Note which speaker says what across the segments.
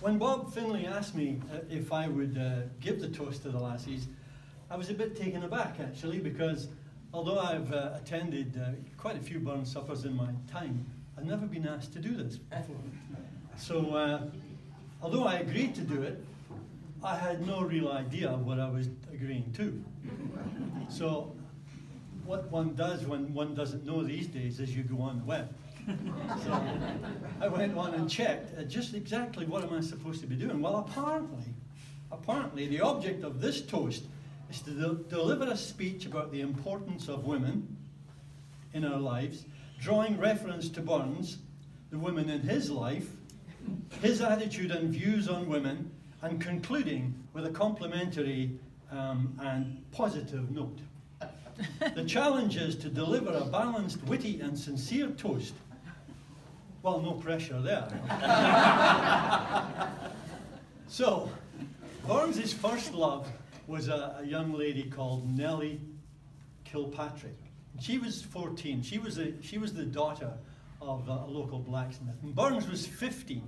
Speaker 1: when Bob Finlay asked me uh, if I would uh, give the toast to the lassies, I was a bit taken aback actually because although I've uh, attended uh, quite a few Burns suppers in my time, I've never been asked to do this before. So, uh, although I agreed to do it, I had no real idea what I was agreeing to. So, what one does when one doesn't know these days is you go on the web. So, I went on and checked uh, just exactly what am I supposed to be doing. Well, apparently, apparently, the object of this toast is to de deliver a speech about the importance of women in our lives, drawing reference to Burns, the women in his life, his attitude and views on women, and concluding with a complimentary um, and positive note. the challenge is to deliver a balanced, witty, and sincere toast. Well, no pressure there. so, Burns' first love was a, a, young lady called Nellie Kilpatrick. She was 14. She was, a, she was the daughter of a, local blacksmith. And Burns was 15.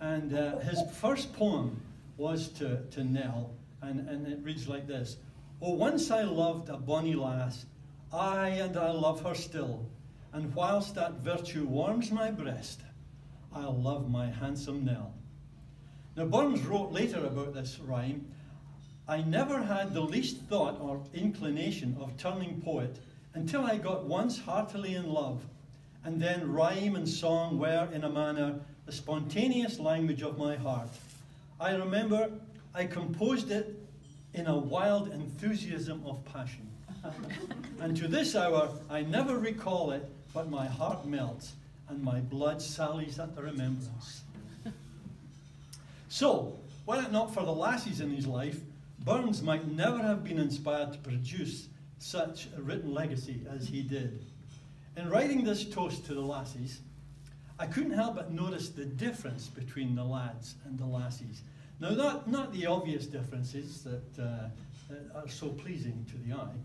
Speaker 1: And uh, his first poem was to, to Nell, and, and it reads like this. Oh, once I loved a bonny lass, aye, and I love her still. And whilst that virtue warms my breast, I'll love my handsome Nell. Now, Burns wrote later about this rhyme, I never had the least thought or inclination of turning poet until I got once heartily in love, and then rhyme and song were, in a manner, the spontaneous language of my heart. I remember I composed it in a wild enthusiasm of passion. and to this hour, I never recall it, but my heart melts and my blood sallies at the remembrance. So, were it not for the lassies in his life, Burns might never have been inspired to produce such a written legacy as he did. In writing this toast to the lassies, I couldn't help but notice the difference between the lads and the lassies. Now, not, not the obvious differences that, uh, that are so pleasing to the eye,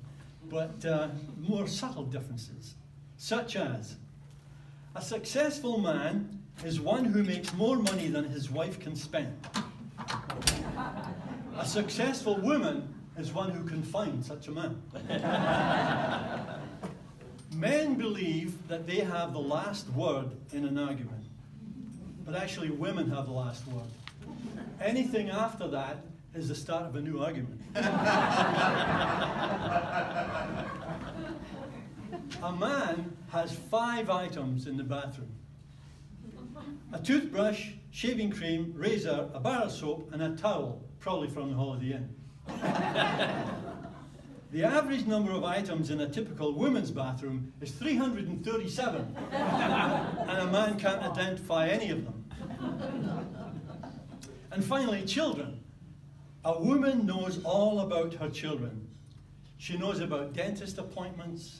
Speaker 1: but uh, more subtle differences, such as a successful man is one who makes more money than his wife can spend. A successful woman is one who can find such a man. Men believe that they have the last word in an argument, but actually women have the last word. Anything after that is the start of a new argument. a man has five items in the bathroom. A toothbrush, shaving cream, razor, a bar of soap, and a towel, probably from the Holiday Inn. The average number of items in a typical women's bathroom is 337, and a man can't identify any of them. And finally, children. A woman knows all about her children. She knows about dentist appointments,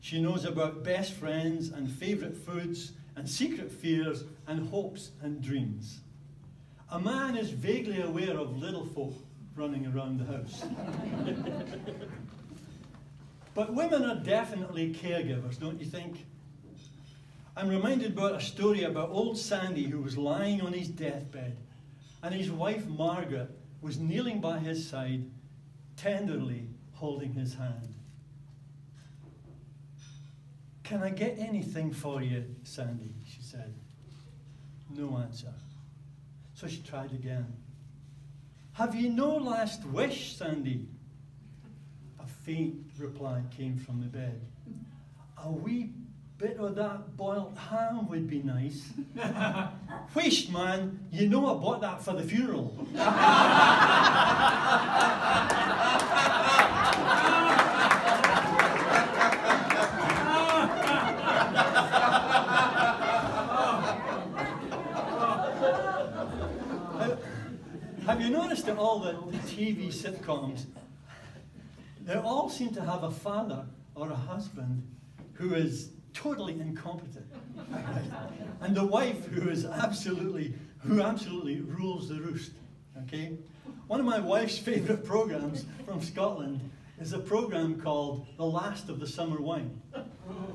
Speaker 1: she knows about best friends and favourite foods and secret fears and hopes and dreams. A man is vaguely aware of little folk running around the house. but women are definitely caregivers, don't you think? I'm reminded about a story about old Sandy who was lying on his deathbed, and his wife Margaret was kneeling by his side, tenderly holding his hand. Can I get anything for you, Sandy? she said. No answer. So she tried again. Have you no last wish, Sandy? A faint reply came from the bed. A wee bit of that boiled ham would be nice. Whisht, man, you know I bought that for the funeral. Have you noticed that all the, the TV sitcoms, they all seem to have a father or a husband who is totally incompetent. and the wife who is absolutely, who absolutely rules the roost. Okay? One of my wife's favorite programs from Scotland is a program called The Last of the Summer Wine.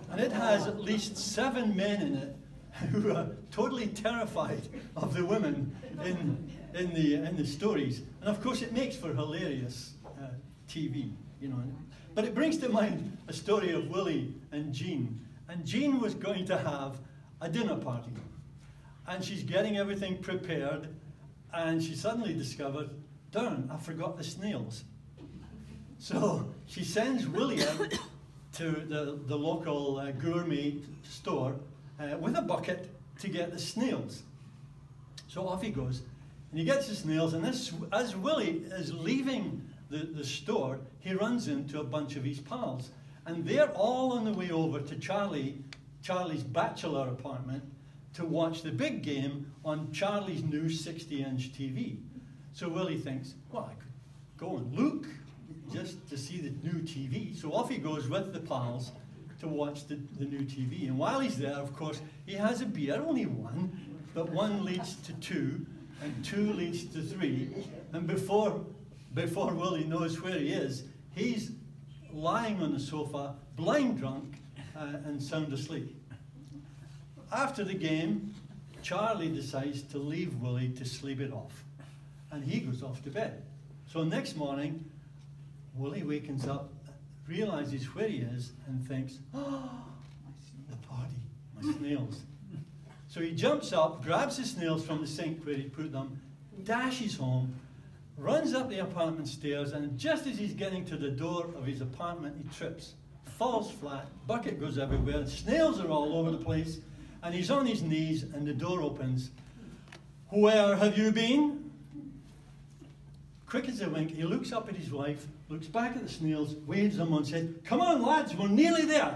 Speaker 1: And it has at least seven men in it who are totally terrified of the women in, in, the, in the stories. And of course, it makes for hilarious uh, TV, you know. But it brings to mind a story of Willie and Jean. And Jean was going to have a dinner party. And she's getting everything prepared, and she suddenly discovered, darn, I forgot the snails. So she sends Willie to the, the local uh, gourmet store uh, with a bucket to get the snails. So off he goes, and he gets his nails, and this, as Willie is leaving the, the store, he runs into a bunch of his pals. And they're all on the way over to Charlie, Charlie's bachelor apartment to watch the big game on Charlie's new 60-inch TV. So Willie thinks, well, I could go and look just to see the new TV. So off he goes with the pals to watch the, the new TV. And while he's there, of course, he has a beer, only one, but one leads to two, and two leads to three. And before, before Willie knows where he is, he's lying on the sofa, blind drunk, uh, and sound asleep. After the game, Charlie decides to leave Willie to sleep it off. And he goes off to bed. So next morning, Willie wakens up realizes where he is and thinks, oh, the party, my snails. So he jumps up, grabs the snails from the sink where he put them, dashes home, runs up the apartment stairs, and just as he's getting to the door of his apartment, he trips, falls flat, bucket goes everywhere, snails are all over the place, and he's on his knees, and the door opens. Where have you been? Quick as a wink, he looks up at his wife, looks back at the snails, waves them on, and says, Come on, lads, we're nearly there.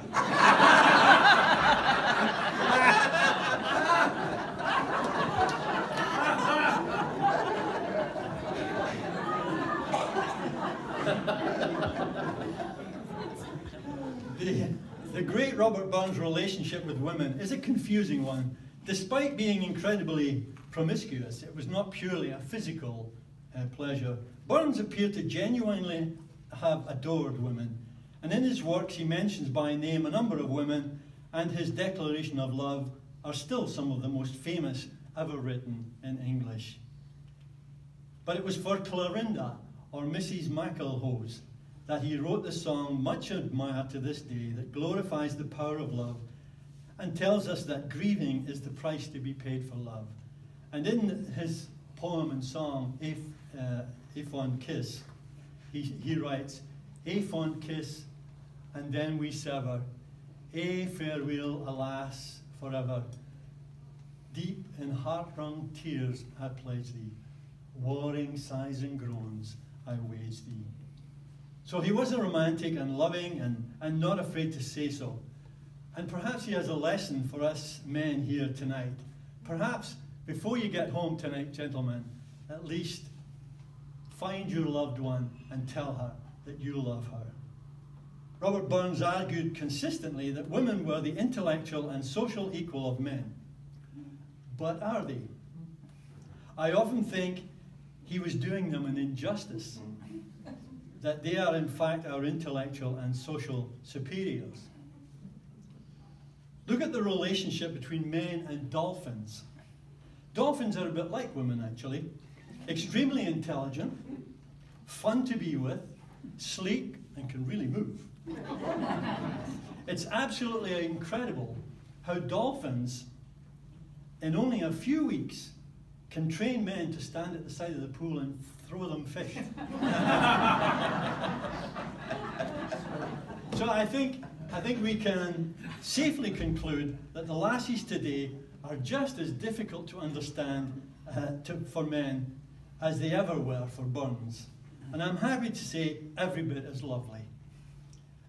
Speaker 1: the, the great Robert Burns' relationship with women is a confusing one. Despite being incredibly promiscuous, it was not purely a physical uh, pleasure. Burns appeared to genuinely have adored women, and in his works he mentions by name a number of women, and his declaration of love are still some of the most famous ever written in English. But it was for Clarinda, or Mrs. McLehose, that he wrote the song much admired to this day that glorifies the power of love and tells us that grieving is the price to be paid for love. And in his poem and song, If, uh, Ae Fond Kiss, he, he writes, A fond kiss, and then we sever. A farewell, alas, forever. Deep in heart-wrung tears I pledge thee. Warring sighs and groans I wage thee. So he was a romantic and loving and, and not afraid to say so. And perhaps he has a lesson for us men here tonight. Perhaps before you get home tonight, gentlemen, at least Find your loved one and tell her that you love her. Robert Burns argued consistently that women were the intellectual and social equal of men. But are they? I often think he was doing them an injustice, that they are in fact our intellectual and social superiors. Look at the relationship between men and dolphins. Dolphins are a bit like women, actually extremely intelligent, fun to be with, sleek, and can really move. it's absolutely incredible how dolphins, in only a few weeks, can train men to stand at the side of the pool and throw them fish. so I think, I think we can safely conclude that the lassies today are just as difficult to understand uh, to, for men as they ever were for Burns. And I'm happy to say every bit as lovely.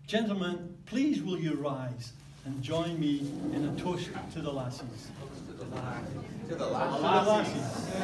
Speaker 1: Gentlemen, please will you rise and join me in a toast to the lassies. To the lassies. To the lassies.